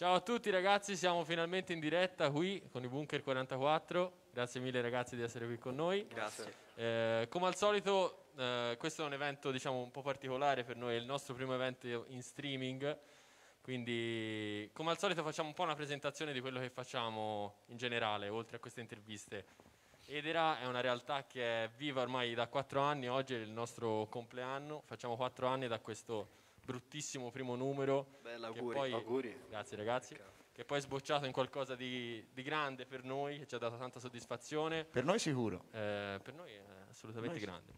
Ciao a tutti ragazzi, siamo finalmente in diretta qui con i Bunker 44. Grazie mille ragazzi di essere qui con noi. Grazie. Eh, come al solito, eh, questo è un evento diciamo un po' particolare per noi, è il nostro primo evento in streaming. Quindi, come al solito, facciamo un po' una presentazione di quello che facciamo in generale, oltre a queste interviste. Edera è una realtà che è viva ormai da quattro anni, oggi è il nostro compleanno, facciamo quattro anni da questo bruttissimo primo numero. Bella, che auguri. poi- auguri. Grazie ragazzi. Che poi è sbocciato in qualcosa di, di grande per noi, che ci ha dato tanta soddisfazione. Per noi sicuro. Eh, per noi è assolutamente Noi sì. grande.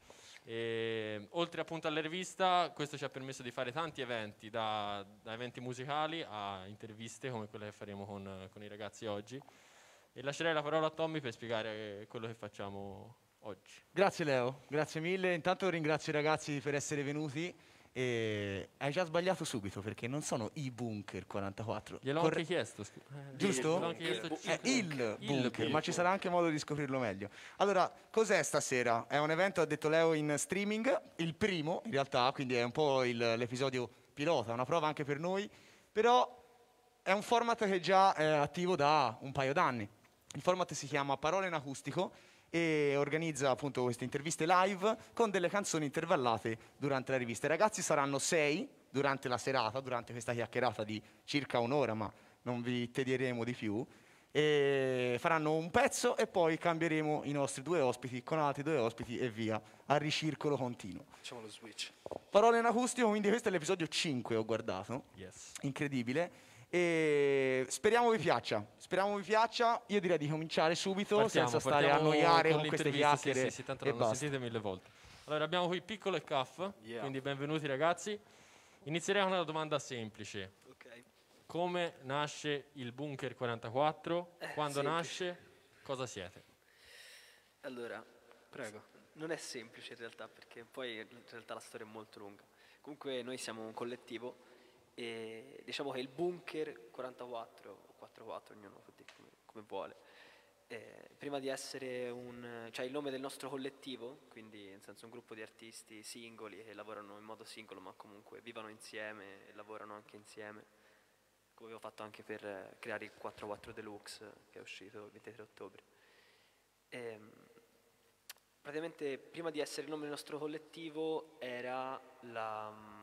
E, oltre appunto alla rivista, questo ci ha permesso di fare tanti eventi, da, da eventi musicali a interviste come quelle che faremo con, con i ragazzi oggi. E lascerei la parola a Tommy per spiegare quello che facciamo oggi. Grazie Leo, grazie mille. Intanto ringrazio i ragazzi per essere venuti. E hai già sbagliato subito perché non sono i bunker 44. Gliel'ho Corre- anche chiesto. eh, Giusto? anche chiesto Il bu- È cinque il bunker. bunker, ma ci bunker. sarà anche modo di scoprirlo meglio. Allora, cos'è stasera? È un evento, ha detto Leo, in streaming, il primo in realtà, quindi è un po' il- l'episodio pilota, una prova anche per noi, però è un format che già è attivo da un paio d'anni. Il format si chiama Parole in acustico e organizza appunto queste interviste live con delle canzoni intervallate durante la rivista. I ragazzi saranno sei durante la serata, durante questa chiacchierata di circa un'ora, ma non vi tedieremo di più. E faranno un pezzo e poi cambieremo i nostri due ospiti con altri due ospiti e via, a ricircolo continuo. Facciamo lo switch. Parole in acustico, quindi questo è l'episodio 5, ho guardato Yes. incredibile. E speriamo vi piaccia. Speriamo vi piaccia. Io direi di cominciare subito Partiamo, senza stare a annoiare con, con queste chiacchiere. Sì, sì, tanto e l'hanno basta. sentite mille volte. Allora abbiamo qui Piccolo e Caff, Yeah. quindi benvenuti ragazzi. Inizierei con una domanda semplice. Ok. Come nasce il Bunker 44? Eh, Quando semplice. nasce? Cosa siete? Allora, prego. Non è semplice in realtà perché poi in realtà la storia è molto lunga. Comunque noi siamo un collettivo e diciamo che il bunker 44 o 44, ognuno può dire come, come vuole, eh, prima di essere un, cioè il nome del nostro collettivo, quindi nel senso un gruppo di artisti singoli che lavorano in modo singolo ma comunque vivono insieme e lavorano anche insieme, come avevo fatto anche per creare il 44 Deluxe che è uscito il 23 ottobre. Ehm, praticamente prima di essere il nome del nostro collettivo era la...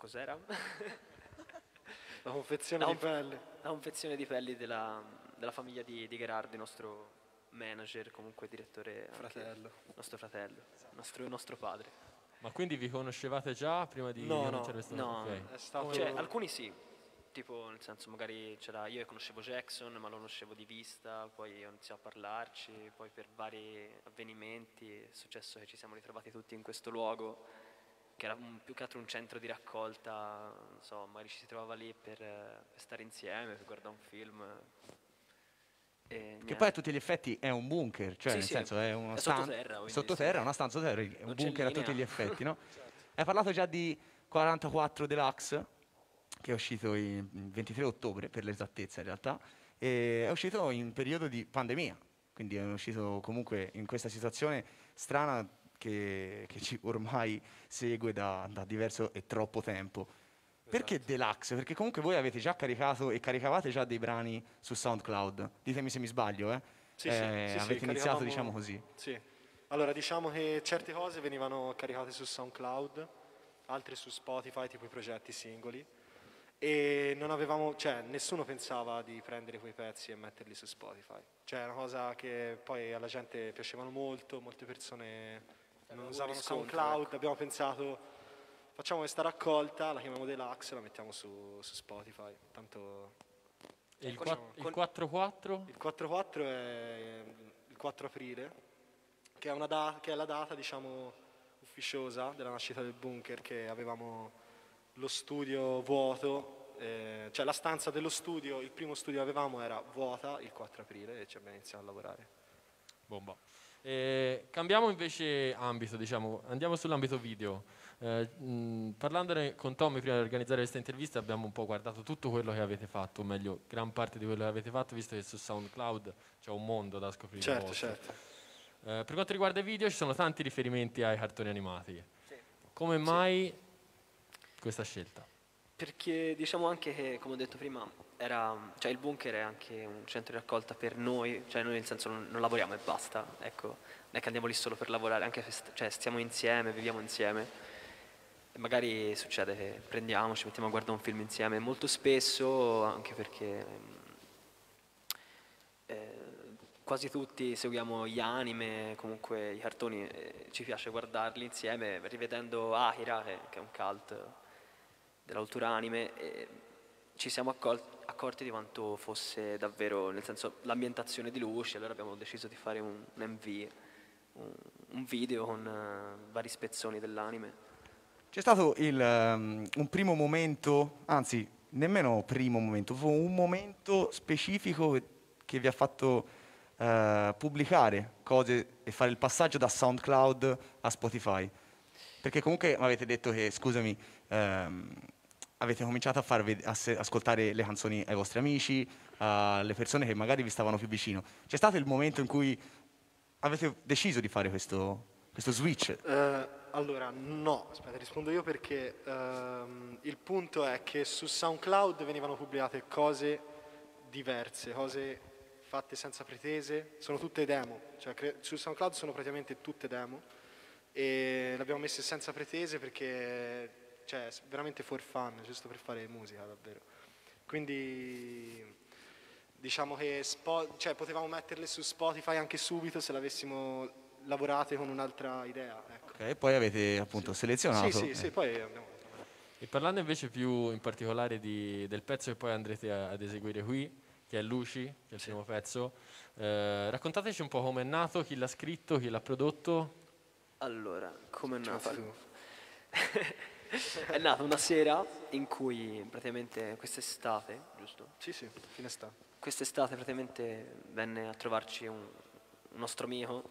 cos'era? La confezione La di pelle. La confezione di pelli della, della famiglia di, di Gerardi, nostro manager, comunque direttore. anche- Fratello. nostro fratello, nostro, nostro padre. Ma quindi vi conoscevate già prima di No, no, no. ok. È stato... Cioè, alcuni sì, tipo nel senso magari c'era, io conoscevo Jackson, ma lo conoscevo di vista, poi ho iniziato a parlarci, poi per vari avvenimenti è successo che ci siamo ritrovati tutti in questo luogo, che era un- più che altro un centro di raccolta, non so, magari ci si trovava lì per, eh, per stare insieme, per guardare un film. Che niente. poi a tutti gli effetti è un bunker, cioè Sì, nel sì, senso è uno sottoterra, sottoterra, sì. una stanza sottoterra, è un Non bunker a tutti gli effetti, no? Hai parlato già di 44 Deluxe, che è uscito il 23 ottobre per l'esattezza in realtà, e è uscito in periodo di pandemia, quindi è uscito comunque in questa situazione strana che, che ci ormai segue da, da diverso e troppo tempo. Perché Deluxe? Perché comunque voi avete già caricato e caricavate già dei brani su SoundCloud. Ditemi se mi sbaglio, eh? Sì, sì, Eh, sì, sì, avete iniziato caricavamo- diciamo così. Sì. Allora, diciamo che certe cose venivano caricate su SoundCloud, altre su Spotify, tipo i progetti singoli. E non avevamo, cioè, nessuno pensava di prendere quei pezzi e metterli su Spotify. Cioè, è una cosa che poi alla gente piacevano molto, molte persone non un usavano SoundCloud, ecco. abbiamo pensato facciamo questa raccolta, la chiamiamo Deluxe e la mettiamo su, su Spotify. Tanto E il, Con- qua- il con- 4-4? il 4-4 è il 4 aprile, che è, una da- che è la data, diciamo, ufficiosa della nascita del bunker, che avevamo lo studio vuoto, eh, cioè la stanza dello studio, il primo studio che avevamo era vuota il 4 aprile e ci abbiamo iniziato a lavorare. Bomba. Eh, cambiamo invece ambito, diciamo, andiamo sull'ambito video. Eh, mh, parlandone con Tommy prima di organizzare questa intervista abbiamo un po' guardato tutto quello che avete fatto, o meglio, gran parte di quello che avete fatto, visto che su SoundCloud c'è un mondo da scoprire. Certo, certo. Eh, per quanto riguarda i video ci sono tanti riferimenti ai cartoni animati. Come mai questa scelta? Perché diciamo anche che, come ho detto prima, era, cioè il bunker è anche un centro di raccolta per noi, cioè noi nel senso non, non lavoriamo e basta, ecco, non è che andiamo lì solo per lavorare, anche cioè, stiamo insieme, viviamo insieme. E magari succede che prendiamo, ci mettiamo a guardare un film insieme, molto spesso, anche perché eh, quasi tutti seguiamo gli anime, comunque i cartoni, eh, ci piace guardarli insieme, rivedendo Akira, che, che è un cult della cultura anime, e ci siamo accorti di quanto fosse davvero, nel senso, l'ambientazione di luci, allora abbiamo deciso di fare un, un MV, un, un video con eh, vari spezzoni dell'anime. C'è stato il, um, un primo momento, anzi, nemmeno primo momento, fu un momento specifico che vi ha fatto uh, pubblicare cose e fare il passaggio da SoundCloud a Spotify. Perché comunque mi avete detto che, scusami, um, avete cominciato a far a se- ascoltare le canzoni ai vostri amici, alle persone che magari vi stavano più vicino. C'è stato il momento in cui avete deciso di fare questo, questo switch? Eh, allora, no, aspetta, rispondo io perché ehm, il punto è che su SoundCloud venivano pubblicate cose diverse, cose fatte senza pretese, sono tutte demo, cioè cre- su SoundCloud sono praticamente tutte demo e le abbiamo messe senza pretese perché cioè, veramente for fun, giusto per fare musica davvero. Quindi diciamo che spo- cioè, potevamo metterle su Spotify anche subito se le avessimo lavorate con un'altra idea. Ecco. Ok, poi avete appunto selezionato. Sì, sì, eh. sì, poi abbiamo... E parlando invece più in particolare di- del pezzo che poi andrete a- ad eseguire qui, che è Luci, che è il primo pezzo, eh, raccontateci un po' come è nato, chi l'ha scritto, chi l'ha prodotto. Allora, come è Ce è nata una sera in cui praticamente quest'estate, giusto? Sì, sì, fine sta. Quest'estate praticamente venne a trovarci un, un nostro amico,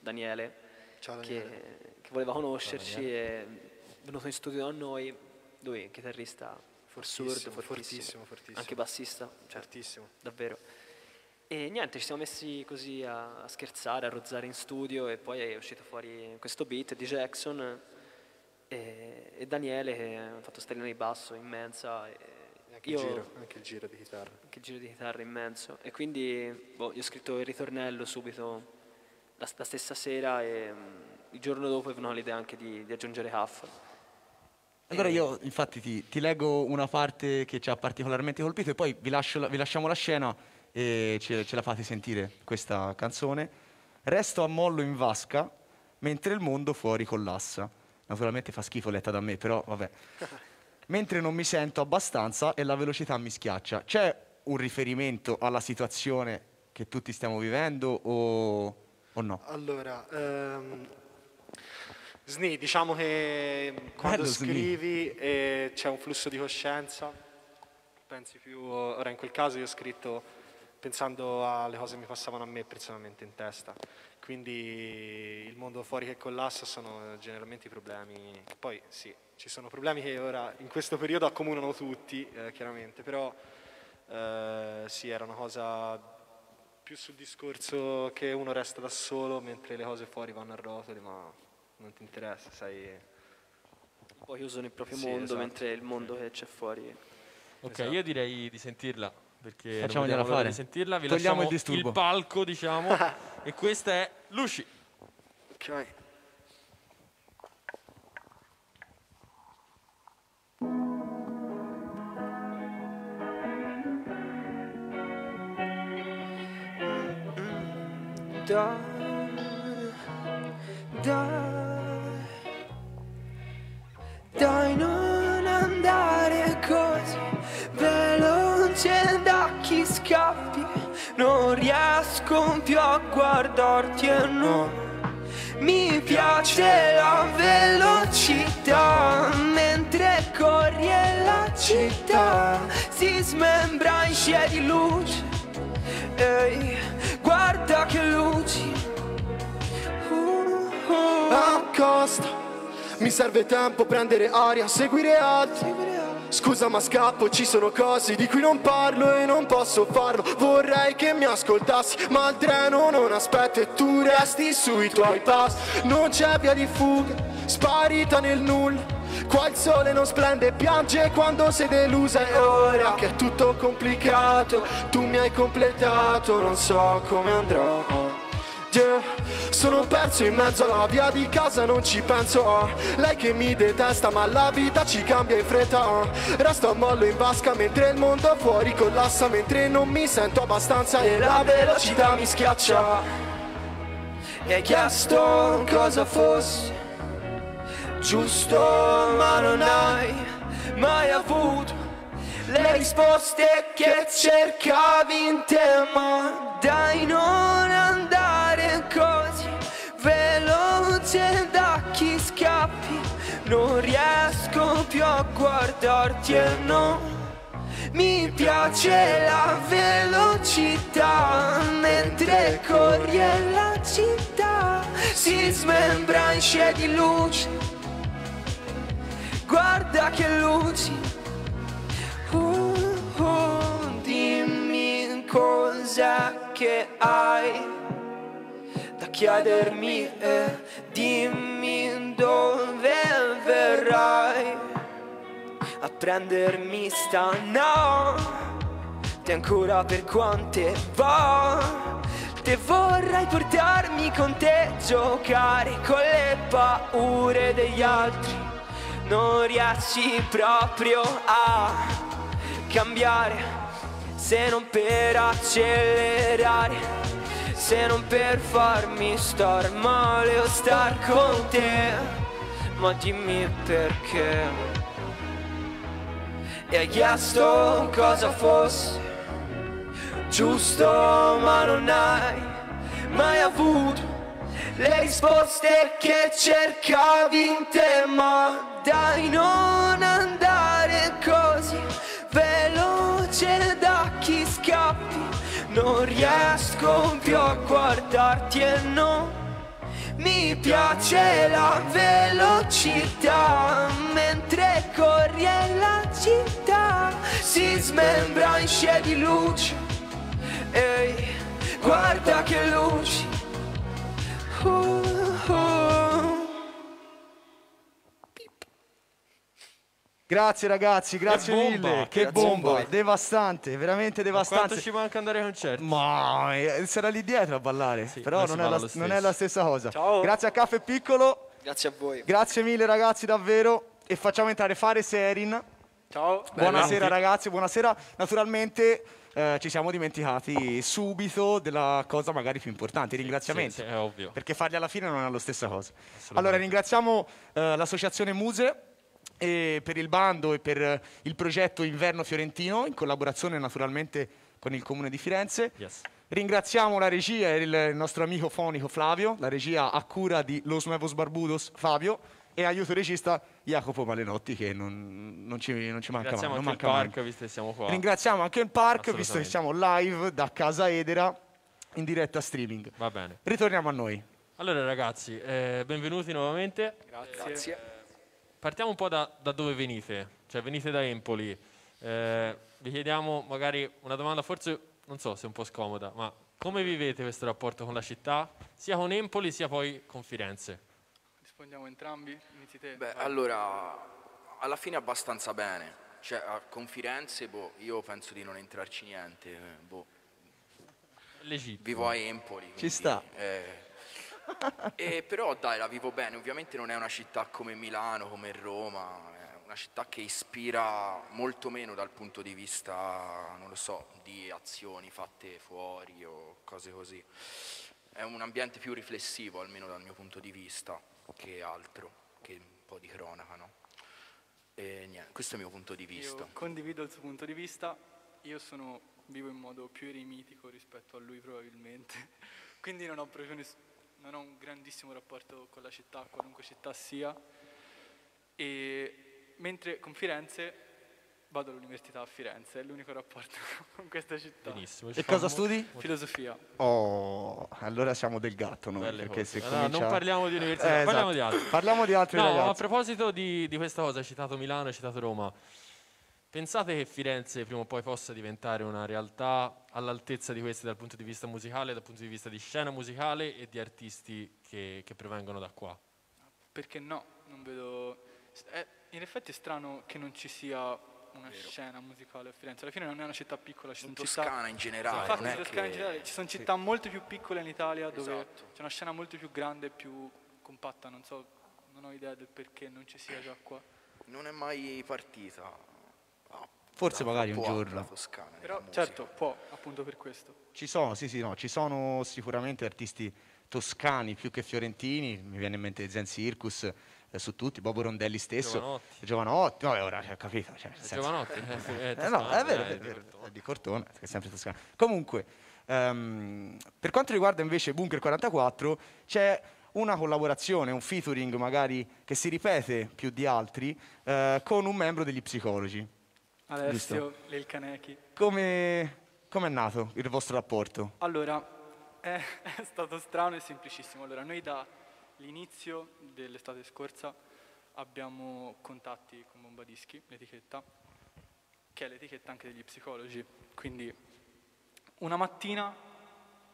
Daniele, Ciao Daniele. che, che voleva conoscerci e è venuto in studio da noi, lui chitarrista Fortissimo, assurdo, fortissimo, fortissimo, fortissimo. anche bassista, cioè, Certissimo. davvero. E niente, ci siamo messi così a, a scherzare, a rozzare in studio e poi è uscito fuori questo beat di Jackson e, e Daniele che ha fatto stellina di basso immensa Anche, io il giro, anche il giro di chitarra. che giro di chitarra immenso e quindi boh, io ho scritto il ritornello subito la, la stessa sera e mm, il giorno dopo è venuta l'idea anche di, di aggiungere Huff. Allora io infatti ti, ti leggo una parte che ci ha particolarmente colpito e poi vi, lascio la- vi lasciamo la scena e ce, ce la fate sentire questa canzone. Resto a mollo in vasca mentre il mondo fuori collassa. Naturalmente fa schifo letta da me, però vabbè. Mentre non mi sento abbastanza e la velocità mi schiaccia. C'è un riferimento alla situazione che tutti stiamo vivendo o, o no? Allora, ehm, Sni, diciamo che quando Bello, scrivi eh, c'è un flusso di coscienza, pensi più, ora in quel caso io ho scritto pensando alle cose che mi passavano a me personalmente in testa, quindi il mondo fuori che collassa sono generalmente i problemi, poi sì, ci sono problemi che ora in questo periodo accomunano tutti, eh, chiaramente, però eh, sì, era una cosa più sul discorso che uno resta da solo mentre le cose fuori vanno a rotoli, ma non ti interessa, sai. Poi usano il proprio Sì, mondo esatto. mentre il mondo che c'è fuori Ok, Esatto. io direi di sentirla, perché Facciamogliela fare. sentirla. Vi Togliamo lasciamo il disturbo. palco, diciamo, e questa è Luci. Ok. Dai, dai, dai non andare così veloce da chi scappi, non riesco più a guardarti e no. Mi piace la velocità mentre corri e la città si smembra in scie di luce. Ehi, guarda che luci. Uh, uh. Accosta, mi serve tempo prendere aria, seguire altri. Scusa ma scappo, ci sono cose di cui non parlo e non posso farlo. Vorrei che mi ascoltassi, ma il treno non aspetta e tu resti sui tuoi passi. Non c'è via di fuga, sparita nel nulla. Qua il sole non splende, piange quando sei delusa. E ora che è tutto complicato. Tu mi hai completato, non so come andrò. Yeah. Sono perso in mezzo alla via di casa, non ci penso oh. Lei che mi detesta ma la vita ci cambia in fretta oh. Resto a mollo in vasca mentre il mondo fuori collassa Mentre non mi sento abbastanza e la velocità mi schiaccia E hai chiesto cosa fosse Giusto ma non hai mai avuto le risposte che cercavi in te Ma dai non andare veloce da chi scappi Non riesco più a guardarti e no. Mi piace la velocità Mentre corri e la città Si smembra in scie di luce Guarda che luci. Uh, uh, dimmi cos'è che hai da chiedermi e dimmi dove verrai a prendermi stanotte ancora per quante volte vorrai portarmi con te giocare con le paure degli altri. Non riesci proprio a cambiare se non per accelerare se non per farmi star male o star con te ma dimmi perché. E hai chiesto cosa fosse giusto ma non hai mai avuto le risposte che cercavi in te ma dai non andare così non riesco più a guardarti e no. Mi piace la velocità. Mentre corri e la città si smembra in scie di luce. Ehi guarda che luci. Uh. Grazie ragazzi, grazie bomba, mille. Che bomba, voi. devastante, veramente Quanto devastante. ci manca andare ai concerti? Ma eh, sarà lì dietro a ballare, Sì, però ma non è, la, non è la stessa cosa. Ciao. Grazie a Caffè Piccolo, Grazie a voi. grazie mille ragazzi davvero e facciamo entrare Fares e Erin. Ciao. Buonasera ragazzi, buonasera. Naturalmente eh, ci siamo dimenticati subito della cosa magari più importante, i ringraziamenti. Sì, sì, è ovvio. Perché farli alla fine non è la stessa cosa. Allora ringraziamo eh, l'associazione Muse per il bando e per eh, il progetto Inverno Fiorentino in collaborazione naturalmente con il Comune di Firenze. Yes. Ringraziamo la regia e il nostro amico fonico Flavio, la regia a cura di Los Nuevos Barbudos Fabio e aiuto regista Jacopo Malenotti che non, non ci, non ci manca Ringraziamo mai. non anche manca il mai. park, visto che siamo qua. Ringraziamo anche il park, visto che siamo live da casa Edera in diretta streaming. Va bene. Ritorniamo a noi. Allora ragazzi, eh, benvenuti nuovamente. Grazie. Partiamo un po' da, da dove venite, cioè venite da Empoli. Eh, vi chiediamo magari una domanda, forse non so se è un po' scomoda, ma come vivete questo rapporto con la città, sia con Empoli sia poi con Firenze? Rispondiamo entrambi, inizi te. Beh, Vai. allora, alla fine abbastanza bene. Cioè, a- con Firenze, boh, io penso di non entrarci niente. eh, Boh. Legittimo. Vivo a Empoli. quindi, sta. eh, e però dai, la vivo bene. Ovviamente non è una città come Milano, come Roma, è una città che ispira molto meno dal punto di vista, non lo so, di azioni fatte fuori o cose così. È un ambiente più riflessivo, almeno dal mio punto di vista, che altro, che un po' di cronaca, no? E niente, questo è il mio punto di vista. Io condivido il suo punto di vista, io sono, vivo in modo più eremitico rispetto a lui probabilmente, quindi non ho proprio ness- non ho un grandissimo rapporto con la città, qualunque città sia, e mentre con Firenze vado all'università a Firenze, è l'unico rapporto con questa città. Benissimo. E cosa studi? Filosofia. Oh, allora siamo del gatto noi. Belle perché se Allora, comincia- non parliamo di università, Eh, parliamo esatto. di altro. Parliamo di altri No, a ragazzi. proposito di, di questa cosa, hai citato Milano, hai citato Roma. Pensate che Firenze prima o poi possa diventare una realtà all'altezza di queste dal punto di vista musicale, dal punto di vista di scena musicale e di artisti che, che provengono da qua? Perché no? Non vedo... È, in effetti è strano che non ci sia una scena musicale a Firenze. Alla fine non è una città piccola, ci In sono città... Toscana in generale, Infatti, non in è Toscana in che- generale ci sono città molto più piccole in Italia dove Esatto. c'è una scena molto più grande, più compatta. Non so, non ho idea del perché non ci sia già qua. Non è mai partita. Forse da magari un giorno. Toscana. Però musica. certo, può, appunto per questo. Ci sono, sì, sì, no, ci sono sicuramente artisti toscani più che fiorentini, mi viene in mente Zen Circus, eh, su tutti, Bobo Rondelli stesso, Giovanotti. Giovanotti, no, ora ho capito. Cioè, Giovanotti, eh, Eh, no, è vero, eh, è, di vero, è di Cortona, che è sempre toscano. Comunque, ehm, per quanto riguarda invece Bunker 44, c'è una collaborazione, un featuring magari che si ripete più di altri, eh, con un membro degli psicologi. Alessio, Lil Kaneki. Come come è nato il vostro rapporto? Allora, è, è stato strano e semplicissimo. Allora, noi dall'inizio dell'estate scorsa abbiamo contatti con Bombadischi, l'etichetta, che è l'etichetta anche degli psicologi. Quindi una mattina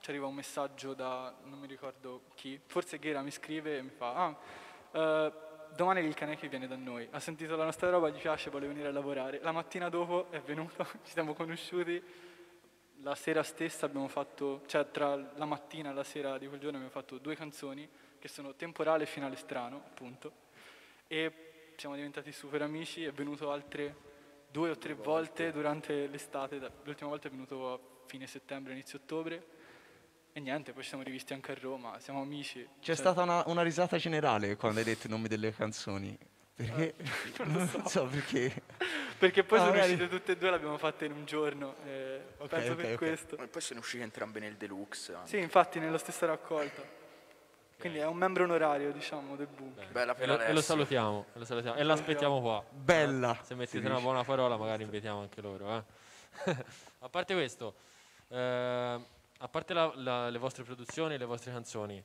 ci arriva un messaggio da non mi ricordo chi, forse Ghera mi scrive e mi fa: Ah, eh, domani il Kaneki viene da noi. Ha sentito la nostra roba, gli piace, vuole venire a lavorare. La mattina dopo è venuto, ci siamo conosciuti. La sera stessa abbiamo fatto, cioè tra la mattina e la sera di quel giorno abbiamo fatto due canzoni che sono Temporale e Finale Strano, appunto. E siamo diventati super amici, è venuto altre due o tre volte durante l'estate, l'ultima volta è venuto a fine settembre, inizio ottobre. E niente, poi ci siamo rivisti anche a Roma, siamo amici. C'è Cioè, stata una, una risata generale quando hai detto i nomi delle canzoni. Perché? non so perché. Perché poi Ah, sono magari- uscite tutte e due, l'abbiamo fatte in un giorno. e Ok, penso ok, per ok. questo. E poi sono uscite entrambe nel deluxe. anche. Sì, infatti, nella stessa raccolta. Quindi è un membro onorario, diciamo, del bunker. Bella E per lo, e lo salutiamo, e lo salutiamo. E l'aspettiamo qua. Bella. Se mettete una buona parola, magari invitiamo anche loro. eh. a parte questo, eh, a parte la- la- le vostre produzioni, le vostre canzoni,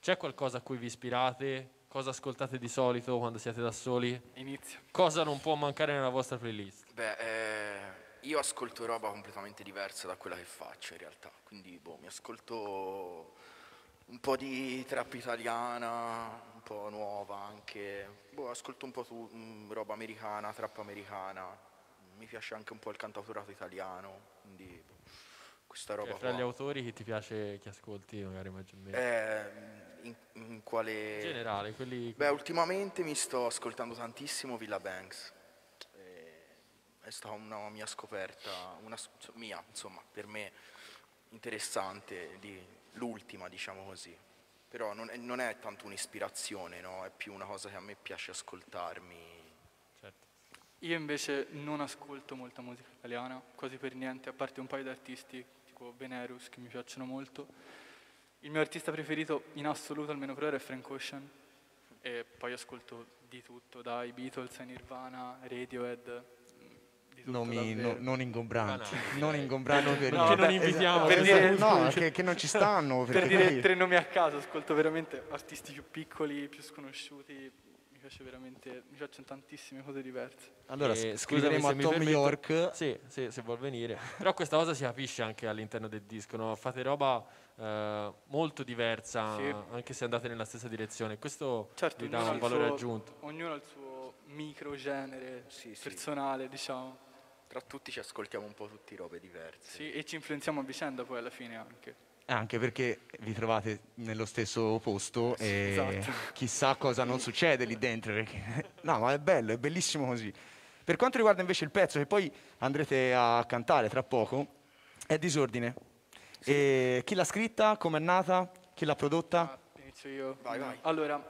c'è qualcosa a cui vi ispirate? Cosa ascoltate di solito quando siete da soli? Inizio. Cosa non può mancare nella vostra playlist? Beh, eh, io ascolto roba completamente diversa da quella che faccio in realtà, quindi boh, mi ascolto un po' di trap italiana, un po' nuova anche, boh, ascolto un po' tu, mm, roba americana, trap americana, mi piace anche un po' il cantautorato italiano, quindi boh, questa roba Cioè, fra qua. gli autori chi ti piace, chi ascolti magari maggiormente? Eh, in, in quale... In generale, quelli... Beh, ultimamente mi sto ascoltando tantissimo Villa Banks. Eh, È stata una mia scoperta, una cioè, mia, insomma, per me interessante, di, l'ultima, diciamo così. Però non è, non è tanto un'ispirazione, no? È più una cosa che a me piace ascoltarmi. certo. Io invece non ascolto molta musica italiana, quasi per niente, a parte un paio di artisti tipo Venerus che mi piacciono molto. Il mio artista preferito in assoluto, almeno per ora, è Frank Ocean. E poi ascolto di tutto, dai Beatles ai Nirvana, Radiohead, mm, Nomi no- non ingombranti. Banali. Non ingombranti per No, niente. vabbè, invitiamo. esatto, Per dire- no, che, che non ci stanno. Per dire tre nomi a caso, ascolto veramente artisti più piccoli, più sconosciuti, piace veramente, mi piacciono tantissime cose diverse. Allora, Eh, scriveremo a Tom permetto- York. Sì, sì, se vuol venire. Però questa cosa si capisce anche all'interno del disco, no? Fate roba eh, molto diversa, Sì. anche se andate nella stessa direzione. Questo Certo, vi dà un valore suo- aggiunto. Ognuno ha il suo microgenere Sì, sì. personale, diciamo. Tra tutti ci ascoltiamo un po' tutti robe diverse. Sì, e ci influenziamo a vicenda poi alla fine anche. Anche perché vi trovate nello stesso posto e esatto. chissà cosa non succede lì dentro. perché- No, ma è bello, è bellissimo così. Per quanto riguarda invece il pezzo che poi andrete a cantare tra poco, è Disordine. E chi l'ha scritta? Come è nata? Chi l'ha prodotta? Ah, inizio io. Vai, vai. Allora,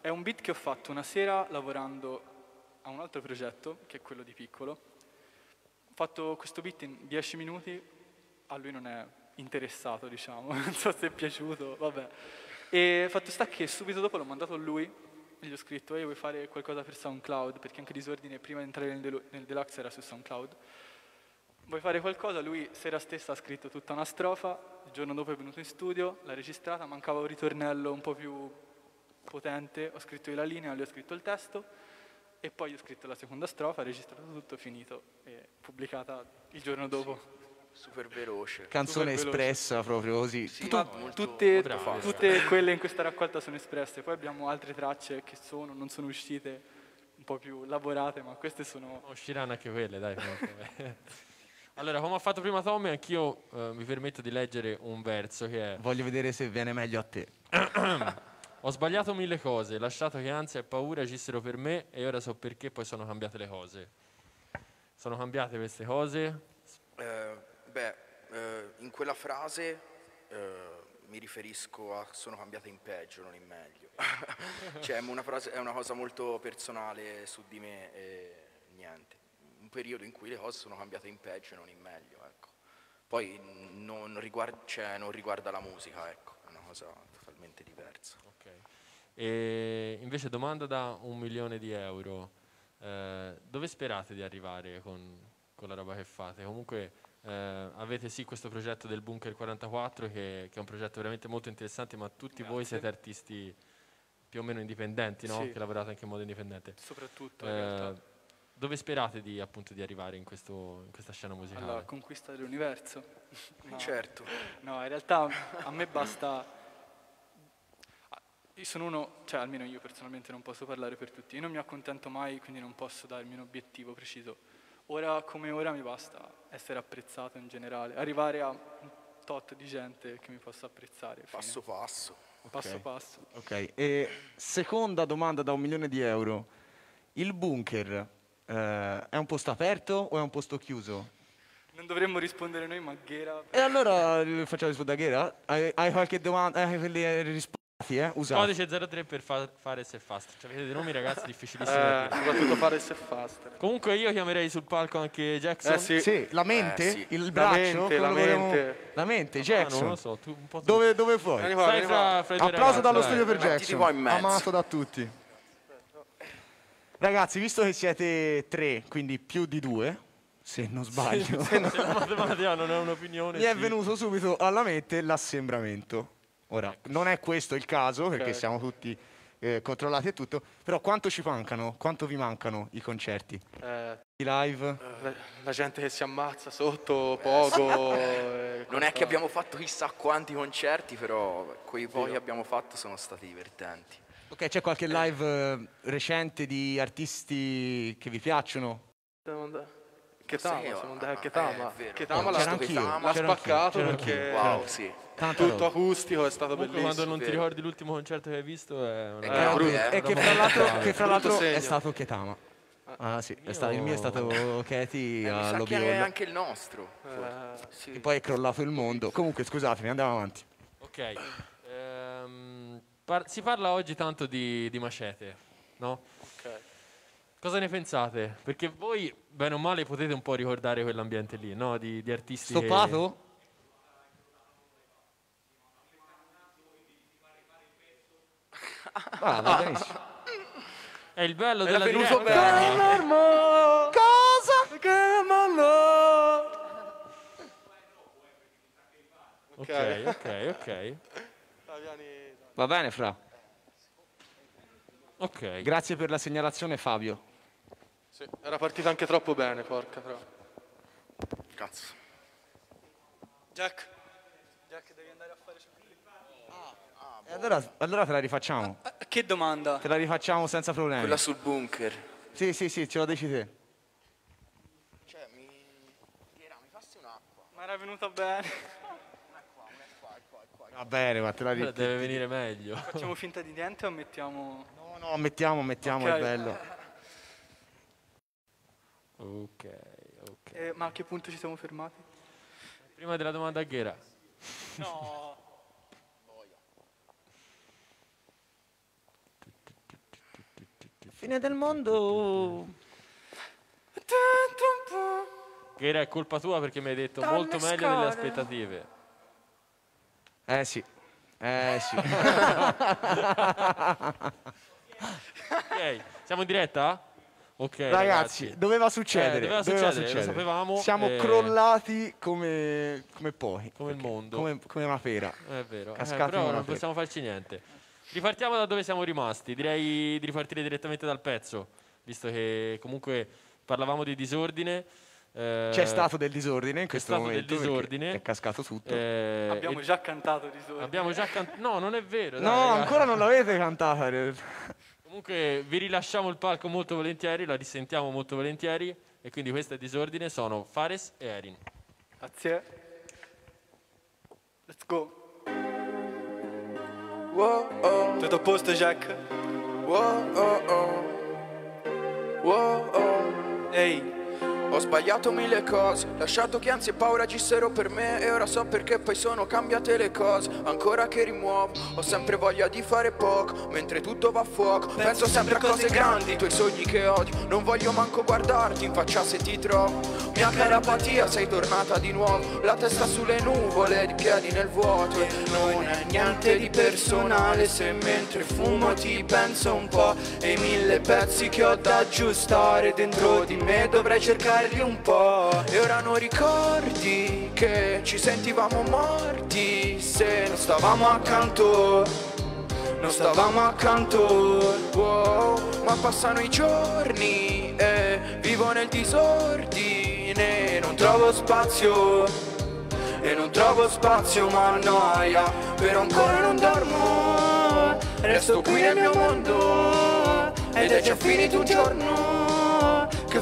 è un beat che ho fatto una sera lavorando a un altro progetto, che è quello di Piccolo. Ho fatto questo beat in 10 minuti, a lui non è interessato, diciamo, non so se è piaciuto, vabbè. E fatto sta che subito dopo l'ho mandato a lui e gli ho scritto, ehi vuoi fare qualcosa per SoundCloud? Perché anche Disordine prima di entrare nel, delu- nel deluxe era su SoundCloud. Vuoi fare qualcosa? Lui sera stessa ha scritto tutta una strofa, il giorno dopo è venuto in studio, l'ha registrata, mancava un ritornello un po' più potente, ho scritto io la linea, lui ha scritto il testo e poi ho scritto la seconda strofa, registrato tutto, finito e pubblicata il giorno dopo. Super veloce. Canzone Super veloce. espressa proprio così. Sì, Tu- molto- tutte, tutte quelle in questa raccolta sono espresse, poi abbiamo altre tracce che sono, non sono uscite, po' più lavorate, ma queste sono... Usciranno anche quelle, dai. allora, come ha fatto prima Tommy, anch'io eh, mi permetto di leggere un verso che è Voglio vedere se viene meglio a te. Ho sbagliato mille cose, lasciato che ansia e paura agissero per me e ora so perché poi sono cambiate le cose. Sono cambiate queste cose? Eh, beh, eh, in quella frase eh, mi riferisco a sono cambiate in peggio, non in meglio. cioè, una, frase- è una cosa molto personale su di me e niente. Un periodo in cui le cose sono cambiate in peggio e non in meglio, ecco. Poi non, riguard- cioè, non riguarda la musica, ecco, è una cosa totalmente diversa. Ok. E invece domanda da un milione di euro. Eh, dove sperate di arrivare con, con la roba che fate? Comunque eh, avete sì questo progetto del Bunker 44 che, che è un progetto veramente molto interessante, ma tutti voi siete artisti più o meno indipendenti, no? Sì. Che lavorate anche in modo indipendente. Soprattutto, in Eh, realtà, dove sperate di, appunto, di arrivare in, questo- in questa scena musicale? alla conquista dell'universo. No. Certo. No, in realtà a me basta... Io sono uno, cioè almeno io personalmente non posso parlare per tutti, io non mi accontento mai, quindi non posso darmi un obiettivo preciso. Ora come ora mi basta essere apprezzato in generale, arrivare a un tot di gente che mi possa apprezzare. fine. Passo passo. passo passo. Ok, e seconda domanda da un milione di euro. Il bunker eh, è un posto aperto o è un posto chiuso? Non dovremmo rispondere noi, ma Ghera... E allora eh, facciamo rispondere a Ghera? Hai, hai qualche domanda? Hai quelle risposte? Eh? Usate. Codice 03 per fa- fare se fast. Cioè, avete dei nomi ragazzi difficilissimi. Eh, soprattutto fare se faster. Comunque io chiamerei sul palco anche Jackson. Eh sì. Sì, la mente? Eh, sì. Il La braccio? mente, Quello la vogliamo- mente. La mente, Ah, Jackson. non lo so, tu un po' tu. Dove, dove fuori? Fra, fra Applauso ragazzi, dallo dai. studio per Jackson. Amato da tutti. Ragazzi, visto che siete tre, quindi più di due, se non sbaglio, Se la matematica non è un'opinione. mi è sì. venuto subito alla mente l'assembramento. Ora, non è questo il caso, perché Ok. siamo tutti eh, controllati e tutto, però quanto ci mancano? Quanto vi mancano i concerti? Eh, I live? la, la gente che si ammazza sotto, poco. eh, Non è che abbiamo fatto chissà quanti concerti, però quei pochi che abbiamo fatto sono stati divertenti. Ok, c'è qualche live eh, recente di artisti che vi piacciono? Siamo andati- Ketama, Sì, siamo andati a ah, Ketama. l'ha, spaccato perché Wow, sì. Tanta tutto roba. acustico è stato Comunque bellissimo. quando non ti ricordi l'ultimo concerto che hai visto è una... Eh, Eh, brutto, e eh. che fra l'altro, che fra l'altro è stato Ketama. Ah sì, è stato- il mio è stato Katie Eh, mi sa che all'Obiol. è anche il nostro. Eh, Sì. E poi è crollato il mondo. Comunque, scusatemi, andiamo avanti. Ok. ehm, par- si parla oggi tanto di, di macete, no? ok. Cosa ne pensate? Perché voi, bene o male, potete un po' ricordare quell'ambiente lì, no? Di, di artisti che- Ah, va benissimo. È il bello Era della diretta. bene. Cosa? Che malò. Ok, ok, ok. Va bene, Fra. Ok. Grazie per la segnalazione, Fabio. Sì, era partita anche troppo bene, porca però. Cazzo. Jack, Jack devi andare a fare... E allora, allora te la rifacciamo. Che domanda? Te la rifacciamo senza problemi. Quella sul bunker. Sì, sì, sì, ce lo dici te. Cioè, mi... Ghera, mi passi un'acqua? Ma era venuta bene. Va bene, ma te la Deve rifacciamo. venire meglio. Facciamo finta di niente o mettiamo... No, no, mettiamo, mettiamo, Ok. è bello. Ok, ok. Eh, ma a che punto ci siamo fermati? Prima della domanda a Ghera. No. Fine del mondo. Ghera è colpa tua perché mi hai detto molto meglio delle aspettative. Eh sì. Eh sì. Ok, siamo in diretta? Ok, Ragazzi, doveva succedere. Eh, doveva succedere, lo sapevamo, Siamo eh. crollati come, come pochi. Come il mondo. Come, come una pera. È vero, eh, Cascati però in una non pietra. possiamo farci niente. Ripartiamo da dove siamo rimasti. Direi di ripartire direttamente dal pezzo, visto che comunque parlavamo di disordine. eh, C'è stato del disordine in questo stato del momento. disordine. È cascato tutto. eh, Abbiamo già cantato di solito. abbiamo già cantato. No, non è vero. dai, no, ragazzi. ancora non l'avete cantata. Comunque vi rilasciamo il palco molto volentieri, la risentiamo molto volentieri e quindi questo è disordine, sono Fares e Erin. Grazie. Let's go. Wow, oh, Tutto a posto, Jack? wow, oh, oh. Wow, oh. Ehi, Ho sbagliato mille cose, lasciato che ansia e paura agissero per me e ora so perché poi sono cambiate le cose. Ancora che rimuovo, ho sempre voglia di fare poco, mentre tutto va a fuoco. Penso sempre a cose grandi, i tuoi sogni che odio, non voglio manco guardarti in faccia se ti trovo. Mia cara apatia, sei tornata di nuovo, la testa sulle nuvole, i piedi nel vuoto. E non è niente di personale se mentre fumo ti penso un po' e i mille pezzi che ho da aggiustare dentro di me dovrei cercarli un po'. E ora non ricordi che ci sentivamo morti se non stavamo accanto. Non stavamo accanto, wow, ma passano i giorni e vivo nel disordine, non trovo spazio e non trovo spazio ma noia, però ancora non dormo, resto qui nel mio mondo ed è già finito un giorno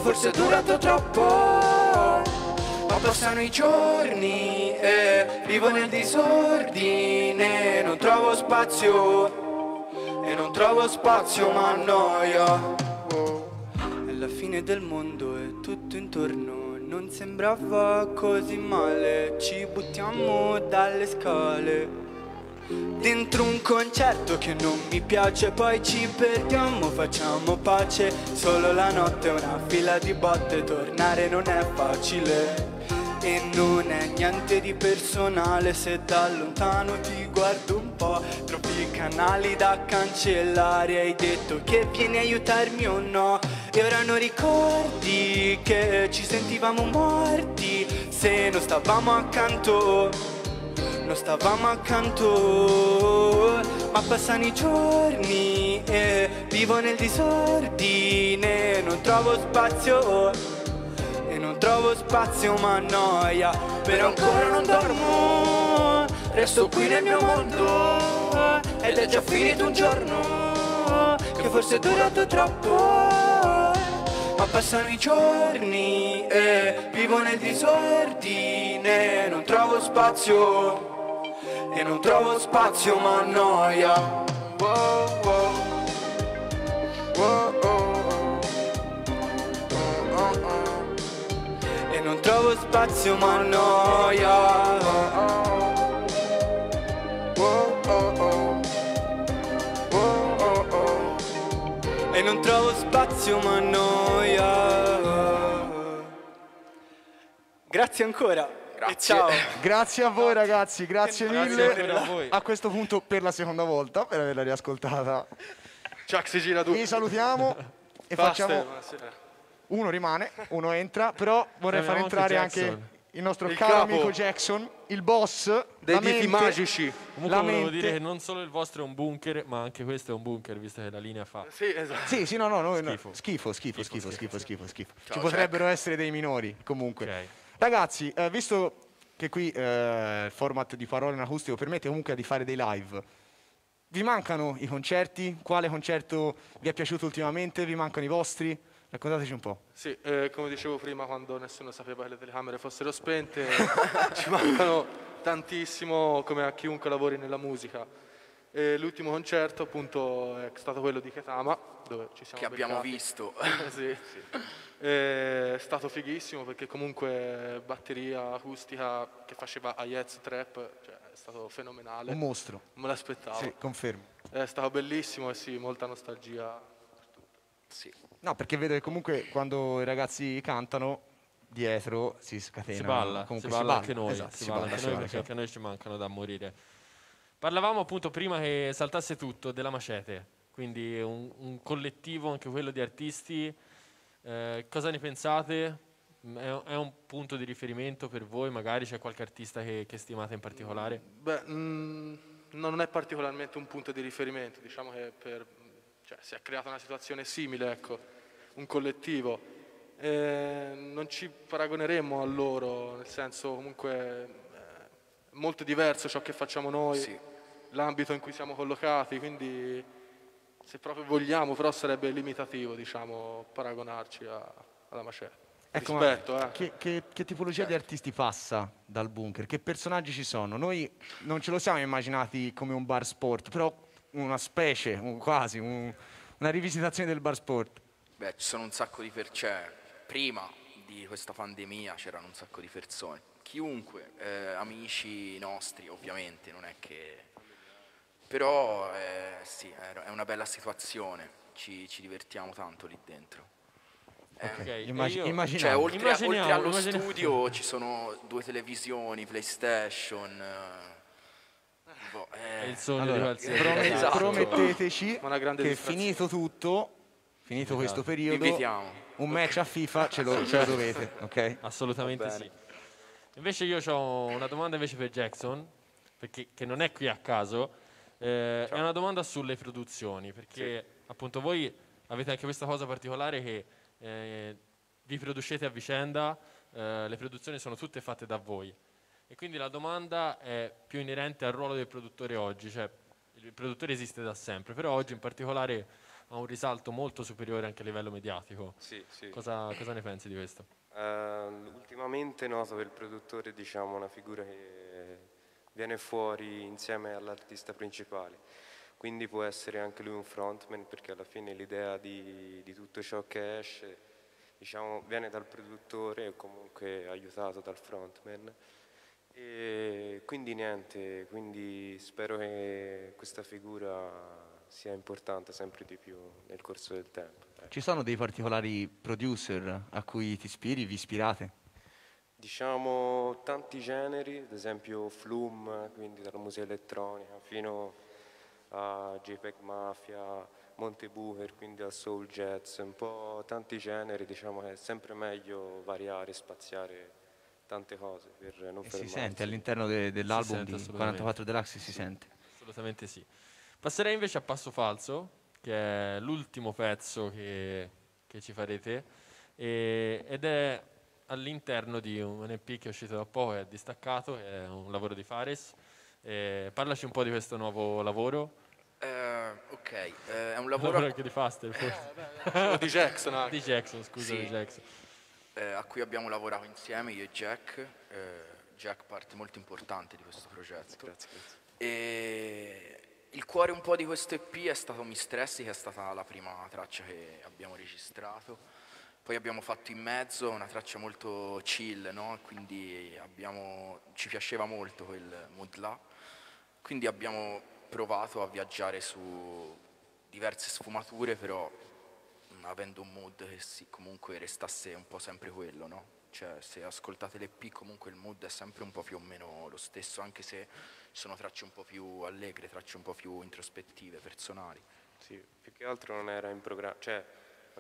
forse è durato troppo, ma passano i giorni e vivo nel disordine, non trovo spazio e non trovo spazio ma noia. è la fine del mondo e tutto intorno non sembrava così male. Ci buttiamo dalle scale. Dentro un concerto che non mi piace, poi ci perdiamo, facciamo pace. Solo la notte una fila di botte, tornare non è facile. E non è niente di personale se da lontano ti guardo un po'. Troppi canali da cancellare, hai detto che vieni a aiutarmi o no. E ora non ricordi che ci sentivamo morti se non stavamo accanto non stavamo accanto, ma passano i giorni e vivo nel disordine, non trovo spazio e non trovo spazio ma noia, però ancora non dormo, resto qui nel mio mondo. Ed è già finito un giorno che forse è durato troppo ma passano i giorni e vivo nel disordine, non trovo spazio e non trovo spazio ma noia. Wow, wow. Wow, oh, oh. Oh. E non trovo spazio ma noia. E non trovo spazio ma noia. Grazie ancora. Grazie. E ciao. Grazie a voi ragazzi, grazie Grazie mille. a voi. A questo punto per la seconda volta, per averla riascoltata, Chuck si gira tu. vi salutiamo e facciamo... buonasera. Uno rimane, uno entra, però vorrei far entrare anche Jackson. Il nostro Il caro capo. amico Jackson, il boss Dei diti magici. Comunque La volevo mente- dire che non solo il vostro è un bunker, ma anche questo è un bunker, visto che la linea fa. Sì, esatto. Sì, sì, no, no, no, no. Schifo. Schifo, schifo, schifo, Schifo, schifo, schifo, schifo. Ci Ciao, potrebbero essere dei minori, comunque. Ok. Ragazzi, eh, visto che qui eh, il format di parole in acustico permette comunque di fare dei live, vi mancano i concerti? Quale concerto vi è piaciuto ultimamente? Vi mancano i vostri? Raccontateci un po'. Sì, eh, come dicevo prima, quando nessuno sapeva che le telecamere fossero spente, ci mancano tantissimo come a chiunque lavori nella musica. E l'ultimo concerto, appunto, è stato quello di Ketama, dove ci siamo Che abbiamo beccati. visto. sì. È stato fighissimo perché comunque batteria acustica che faceva Ayez Trap, cioè, è stato fenomenale. Un mostro. Me l'aspettavo. Sì, confermo. È stato bellissimo e sì, molta nostalgia. Sì. No, perché vedo che comunque quando i ragazzi cantano dietro si scatena. Si balla, si comunque balla anche noi, Esatto, si balla anche si noi balla, perché si anche a noi ci mancano da morire. Parlavamo appunto prima che saltasse tutto della Macete, quindi un, un collettivo anche quello di artisti. Eh, cosa ne pensate? Mm, È, è un punto di riferimento per voi? Magari c'è qualche artista che, che stimate in particolare? Beh, mm, non è particolarmente un punto di riferimento, diciamo che per- cioè, si è creata una situazione simile, ecco, un collettivo. E non ci paragoneremmo a loro, nel senso comunque eh, è molto diverso ciò che facciamo noi, Sì. l'ambito in cui siamo collocati, quindi se proprio vogliamo, però sarebbe limitativo, diciamo, paragonarci a- alla Macete. Ecco, ma Rispetto, eh. che, che- che tipologia di artisti passa dal bunker? Che personaggi ci sono? Noi non ce lo siamo immaginati come un bar sport, però una specie, un- quasi, un- una rivisitazione del bar sport. Beh, ci sono un sacco di persone, cioè, prima di questa pandemia c'erano un sacco di persone, chiunque, eh, amici nostri ovviamente, non è che... Però eh, sì, è una bella situazione, ci, ci divertiamo tanto lì dentro. Eh, Ok, e Immagi- io- immaginavo. Cioè, oltre, Immaginiamo, oltre allo immaginiamo. studio ci sono due televisioni, PlayStation. Eh, boh, È eh, il sogno di Allora, qualsiasi prome- Esatto. prometteteci che finito tutto, finito questo vi periodo, invitiamo. un match a FIFA ce lo, ce lo dovete, ok? Assolutamente sì. Invece io ho una domanda invece per Jackson, perché, che non è qui a caso, eh, è una domanda sulle produzioni, perché appunto voi avete anche questa cosa particolare che eh, vi producete a vicenda, eh, le produzioni sono tutte fatte da voi. E quindi la domanda è più inerente al ruolo del produttore oggi, cioè il produttore esiste da sempre, però oggi in particolare ha un risalto molto superiore anche a livello mediatico. Sì, sì. Cosa, cosa ne pensi di questo? Ehm, ultimamente noto che il produttore diciamo, una figura che viene fuori insieme all'artista principale, quindi può essere anche lui un frontman perché alla fine l'idea di, di tutto ciò che esce diciamo, viene dal produttore o comunque aiutato dal frontman. E quindi niente, quindi spero che questa figura sia importante sempre di più nel corso del tempo. ecco. Ci sono dei particolari producer a cui ti ispiri, vi ispirate? Diciamo tanti generi, ad esempio Flume, quindi dalla musica elettronica, fino a JPEG Mafia, Monte Booker, quindi al soul jazz, un po' tanti generi, diciamo che è sempre meglio variare, spaziare tante cose per non E si fermarsi. sente all'interno de- dell'album sente di assolutamente. 44 Deluxe, si sente. Assolutamente sì. Passerei invece a Passo Falso, che è l'ultimo pezzo che, che ci farete, e- ed è all'interno di un EP che è uscito da poco, è distaccato, è un lavoro di Fares. E parlaci un po' di questo nuovo lavoro. Eh, ok, eh, è un Lavoro lavoro anche di Faster, forse. O di Jackson anche. di Jackson, scusa, Sì. di Jackson. Eh, a cui abbiamo lavorato insieme, io e Jack. Eh, Jack parte molto importante di questo progetto. Grazie, grazie. E il cuore un po' di questo EP è stato Mistressi, che è stata la prima traccia che abbiamo registrato. Poi abbiamo fatto in mezzo una traccia molto chill, no? quindi abbiamo- ci piaceva molto quel mood là. Quindi abbiamo provato a viaggiare su diverse sfumature, però avendo un mood che sì, comunque restasse un po' sempre quello, no? Cioè se ascoltate l'EP comunque il mood è sempre un po' più o meno lo stesso, anche se sono tracce un po' più allegre, tracce un po' più introspettive, personali. Sì, più che altro non era in programma, cioè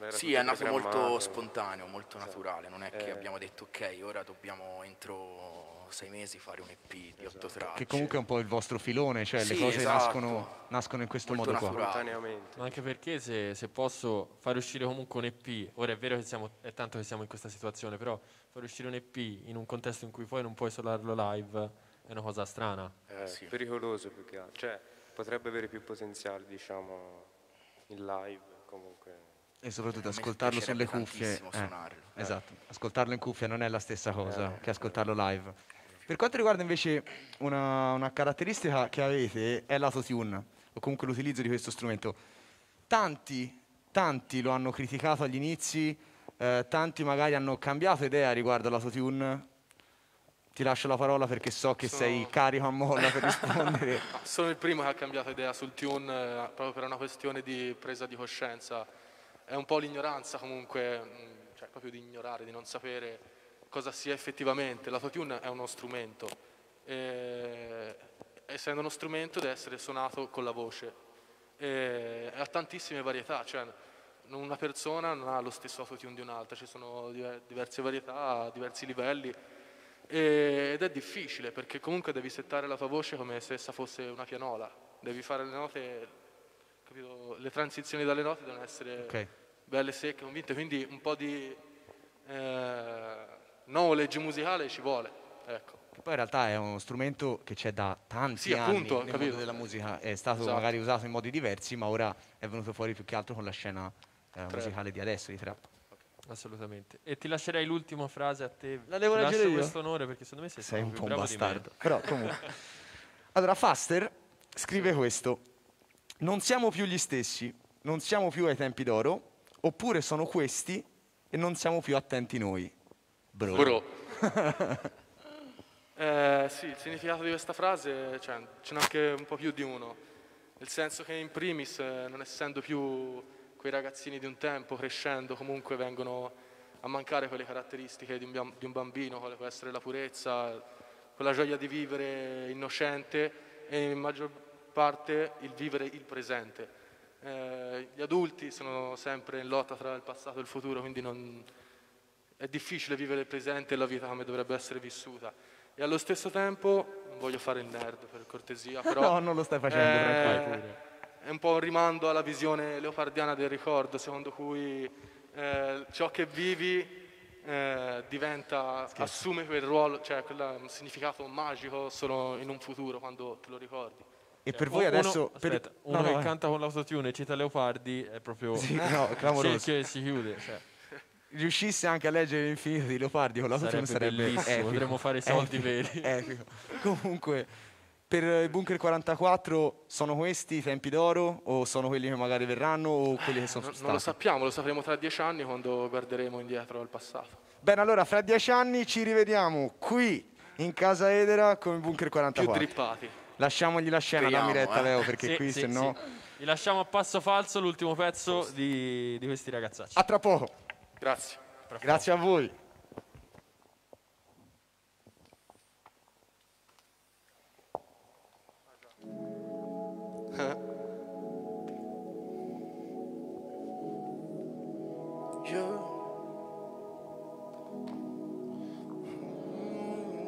Sì, è nato molto spontaneo, molto Esatto. naturale, non è che Eh. abbiamo detto ok, ora dobbiamo entro sei mesi fare un EP di otto tracce. Che comunque è un po' il vostro filone, cioè le Sì, cose esatto. nascono, nascono in questo Molto modo qua. naturale. Ma anche perché se, se posso fare uscire comunque un EP, ora è vero che siamo, è tanto che siamo in questa situazione, però fare uscire un EP in un contesto in cui poi non puoi isolarlo live è una cosa strana. È Sì. pericoloso più che altro, cioè potrebbe avere più potenziale diciamo in live comunque. E soprattutto ascoltarlo sulle cuffie. eh, suonarlo. esatto, ascoltarlo in cuffia non è la stessa cosa Eh. che ascoltarlo live. Per quanto riguarda invece una, una caratteristica che avete è l'autotune, o comunque l'utilizzo di questo strumento. Tanti, tanti lo hanno criticato agli inizi, eh, tanti magari hanno cambiato idea riguardo all'autotune. Ti lascio la parola perché so che Sono- sei carico a molla per rispondere. Sono il primo che ha cambiato idea sul tune eh, proprio per una questione di presa di coscienza. È un po' l'ignoranza comunque, mh, cioè proprio di ignorare, di non sapere cosa sia effettivamente. L'autotune è uno strumento, e, essendo uno strumento deve essere suonato con la voce. E ha tantissime varietà, cioè una persona non ha lo stesso autotune di un'altra, ci sono diver- diverse varietà, diversi livelli e- ed è difficile perché comunque devi settare la tua voce come se essa fosse una pianola, devi fare le note, capito? le transizioni dalle note devono essere Ok. belle, secche, convinte, quindi un po' di eh, knowledge musicale ci vuole, ecco. che poi in realtà è uno strumento che c'è da tanti Sì, anni appunto, nel capito. mondo della musica, è stato Esatto. magari usato in modi diversi, ma ora è venuto fuori più che altro con la scena eh, musicale di adesso, di trap. Assolutamente. E ti lascerei l'ultima frase a te. La devo leggere io? questo onore perché secondo me sei, Sei stato un po' un bastardo. Però comunque. Allora, Faster scrive questo. Non siamo più gli stessi, non siamo più ai tempi d'oro, oppure sono questi e non siamo più attenti noi. Bro. Bro. Eh, sì, il significato di questa frase, cioè, ce n'è anche un po' più di uno. Nel senso che in primis, eh, non essendo più quei ragazzini di un tempo, crescendo, comunque vengono a mancare quelle caratteristiche di un, di un bambino, quale può essere la purezza, quella gioia di vivere innocente e in maggior parte il vivere il presente. Eh, gli adulti sono sempre in lotta tra il passato e il futuro, quindi non, è difficile vivere il presente e la vita come dovrebbe essere vissuta. E allo stesso tempo, non voglio fare il nerd per cortesia, però... No, non lo stai facendo, eh, tranquillo. pure. È un po' un rimando alla visione leopardiana del ricordo, secondo cui eh, ciò che vivi eh, diventa, assume quel ruolo, cioè quel significato magico solo in un futuro, quando te lo ricordi. E per Uno- voi adesso... per- aspetta, no, uno no, che vai. canta con l'autotune e cita Leopardi è proprio Sì, no, il clamoroso. cerchio che si chiude. Cioè. Riuscisse anche a leggere l'infinito di Leopardi con l'autotune Sarebbe sarebbe, bellissimo, epico, potremmo fare i soldi epico, veri. Comunque, per il Bunker 44 sono questi i tempi d'oro o sono quelli che magari verranno o quelli che sono Non, stati? non lo sappiamo, lo sapremo tra dieci anni quando guarderemo indietro al passato. Bene, allora fra dieci anni ci rivediamo qui in casa Edera con il Bunker Più 44. drippati. Lasciamogli la scena, dammi Speriamo, retta eh. Leo perché Sì, qui sì, se no... sì. Vi lasciamo a passo falso l'ultimo pezzo di, di questi ragazzacci. A tra poco. Grazie. Grazie a voi. Yeah.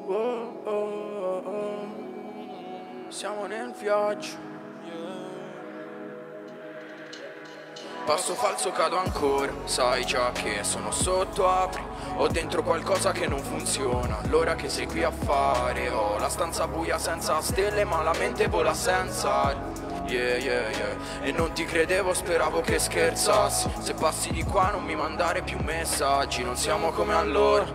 Oh, oh, oh, oh. Siamo nel viaggio. Passo falso cado ancora, sai già che sono sotto apri Ho dentro qualcosa che non funziona, l'ora che sei qui a fare? Ho la stanza buia senza stelle ma la mente vola senza. Yeah, yeah, yeah. E non ti credevo, speravo che scherzassi. Se passi di qua non mi mandare più messaggi. Non siamo come allora.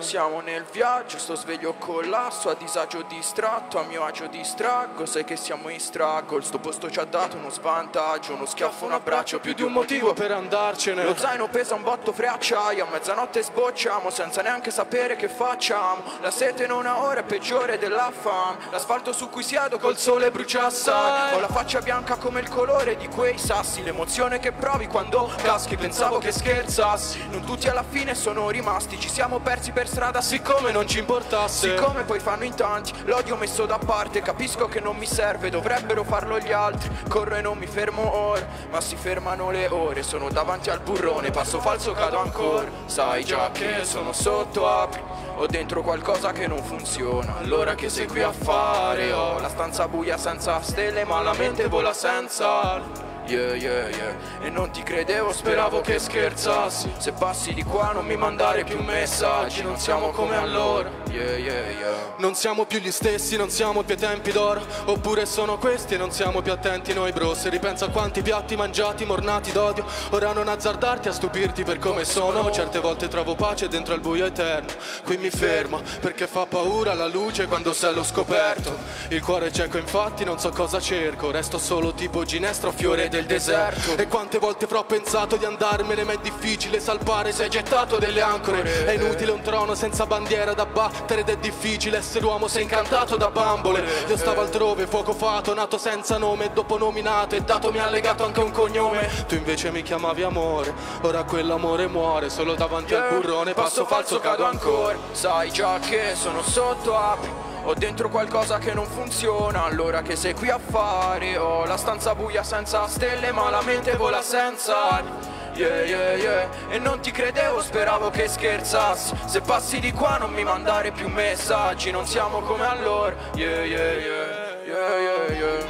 Siamo nel viaggio, sto sveglio collasso A disagio distratto, a mio agio distraggo. Sai che siamo in struggle. Sto posto ci ha dato uno svantaggio. Uno schiaffo, un abbraccio, più di un motivo per andarcene. Lo zaino pesa un botto freacciaio A mezzanotte sbocciamo senza neanche sapere che facciamo. La sete non ha ora è peggiore della fame. L'asfalto su cui siedo col sole brucia assai. Ho la faccia bianca come il colore di quei sassi. L'emozione che provi quando caschi Pensavo che scherzassi. Non tutti alla fine sono rimasti Ci siamo persi per strada siccome non ci importasse. Siccome poi fanno in tanti L'odio messo da parte. Capisco che non mi serve Dovrebbero farlo gli altri. Corro e non mi fermo ora Ma si fermano le ore. Sono davanti al burrone Passo falso cado ancora Sai già che sono sotto apri Ho dentro qualcosa che non funziona. Allora che sei qui a fare? Ho la stanza buia senza stelle Ma la mente vola senza Yeah, yeah, yeah. E non ti credevo, speravo che scherzassi. Se passi di qua non mi mandare più messaggi. Non siamo come allora. Yeah, yeah, yeah. Non siamo più gli stessi, non siamo più ai tempi d'oro. Oppure sono questi e non siamo più attenti noi bro. Se ripenso a quanti piatti mangiati, mornati d'odio. Ora non azzardarti a stupirti per come sono. Certe volte trovo pace dentro al buio eterno. Qui mi fermo perché fa paura la luce quando sei allo scoperto. Il cuore è cieco infatti non so cosa cerco. Resto solo tipo ginestra o fiore del deserto. E quante volte avrò pensato di andarmene ma è difficile salpare Se hai gettato delle ancore. È inutile un trono senza bandiera da battere Ed è difficile essere uomo se incantato da bambole. Io stavo altrove, fuoco fato, nato senza nome Dopo nominato e dato mi ha legato anche un cognome. Tu invece mi chiamavi amore Ora quell'amore muore solo davanti al burrone Passo falso cado ancora. Sai già che sono sotto apri ho dentro qualcosa che non funziona Allora che sei qui a fare? Ho la stanza buia senza stelle Ma la mente vola senza. Yeah, yeah, yeah. E non ti credevo, speravo che scherzassi. Se passi di qua non mi mandare più messaggi Non siamo come allora. Yeah, yeah, yeah. Yeah, yeah, yeah.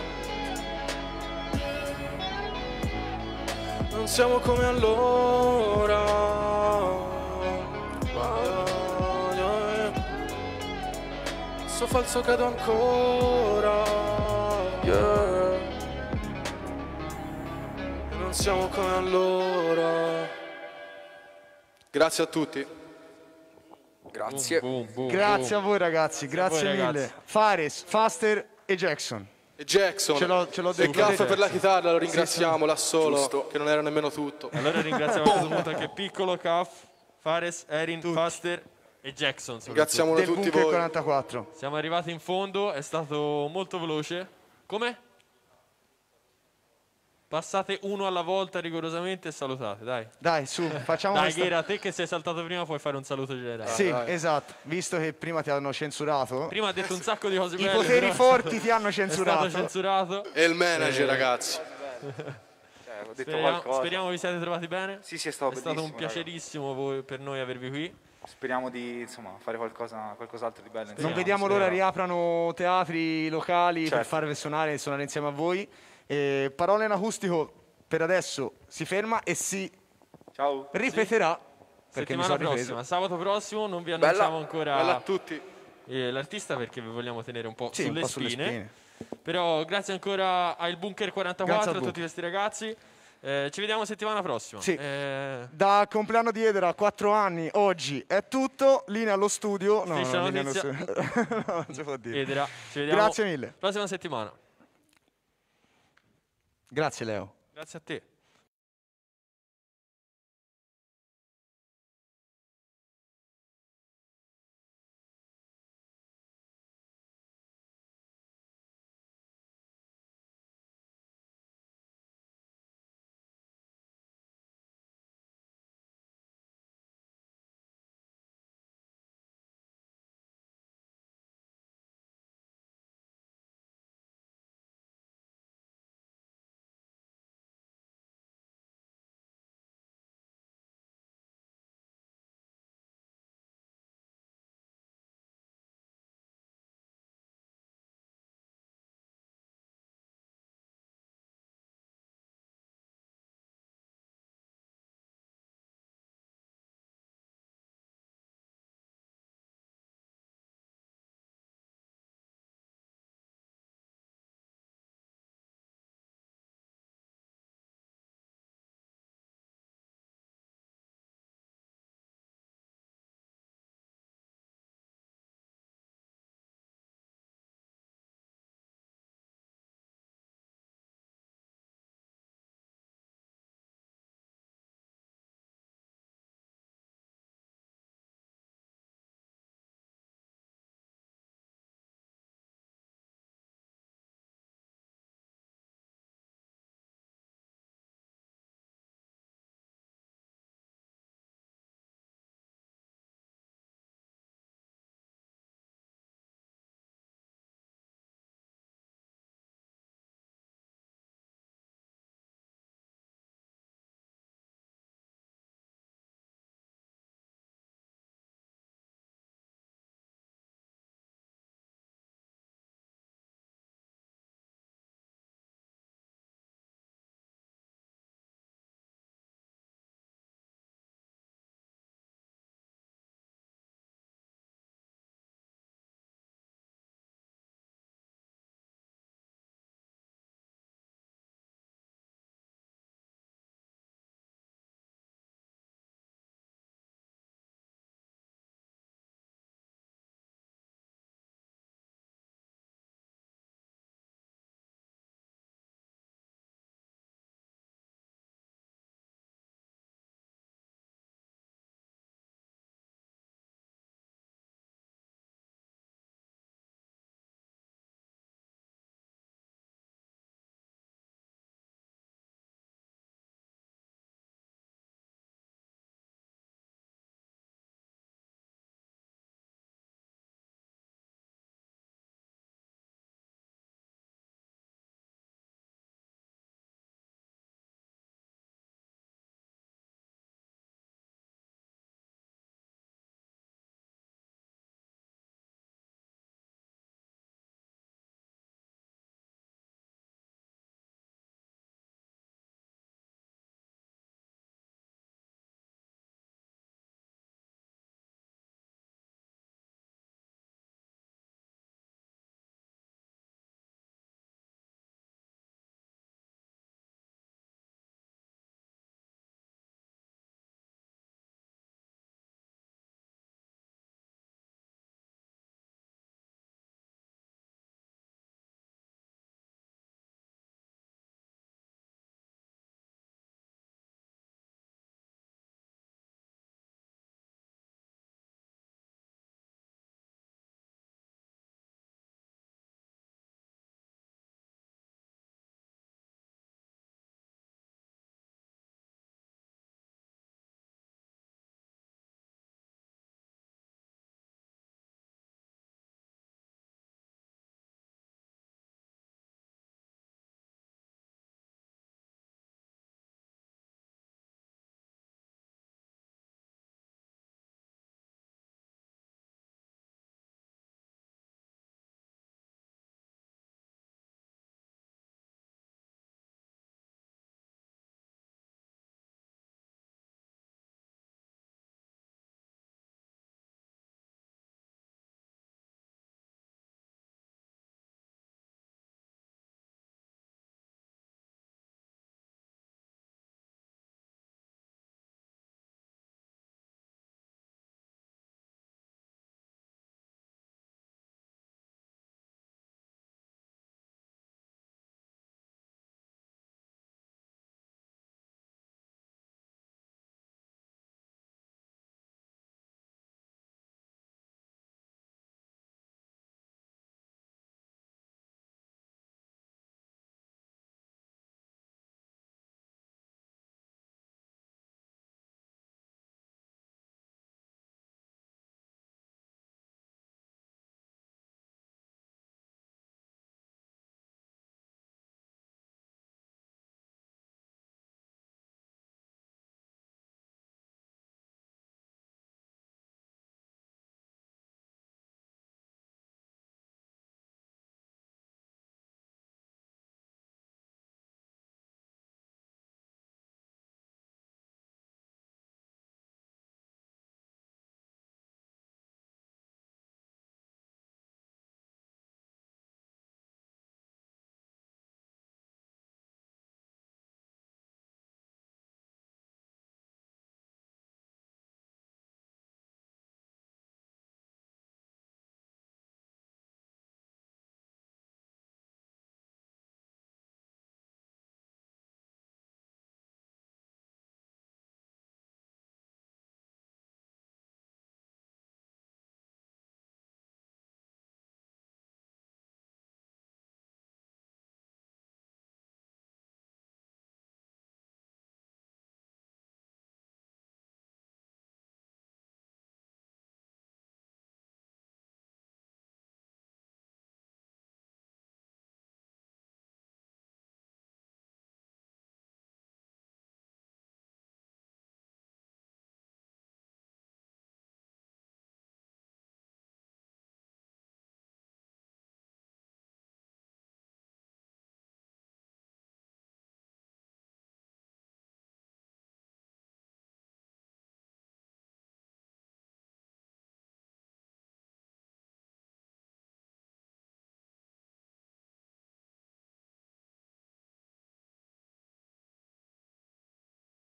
Non siamo come allora passo falso cado ancora. Yeah. E non siamo come allora. Grazie a tutti. Grazie. Boom, boom, boom, Grazie a voi ragazzi, Grazie voi, mille. ragazzi. Fares, Faster e Jackson. E Jackson. Ce l'ho- ce l'ho e Gaff per la chitarra, lo ringraziamo sì. là solo, Giusto. che non era nemmeno tutto. Allora ringraziamo questo anche Piccolo, Caf, Fares, Erin, Faster e Jackson. Ringraziamo Del tutti voi. 44. Siamo arrivati in fondo, è stato molto veloce. Come? Passate uno alla volta rigorosamente e salutate, dai. Dai, su, facciamo Dai, questa... Ghera, te che sei saltato prima puoi fare un saluto generale. Sì, dai. esatto. Visto che prima ti hanno censurato, Prima ha detto un sacco di cose i belle. poteri però forti ti hanno censurato. censurato. E il manager, ragazzi. Cioè, ho detto Speriamo, qualcosa. speriamo vi siate trovati bene. Sì, sì, è stato È stato un piacerissimo voi- per noi avervi qui. Speriamo di insomma, fare qualcosa, qualcos'altro di bello. Non insieme. vediamo l'ora riaprano teatri locali per Certo. farvi suonare e suonare insieme a voi. E parole in acustico per adesso si ferma e si Ciao. ripeterà. Perché mi Settimana prossima, sabato prossimo, non vi Bella. annunciamo ancora Bella a tutti. eh, l'artista perché vi vogliamo tenere un po' Sì, un sulle, po' sulle spine. spine. Però grazie ancora al Bunker 44, Grazie a tutti questi ragazzi. Eh, ci vediamo settimana prossima. Sì. Eh, Da compleanno di Edera, 4 anni, oggi è tutto. Linea allo studio. No, no, linea allo studio. no, non si può dire. Edera, ci vediamo Grazie mille. prossima settimana. Grazie Leo. Grazie a te.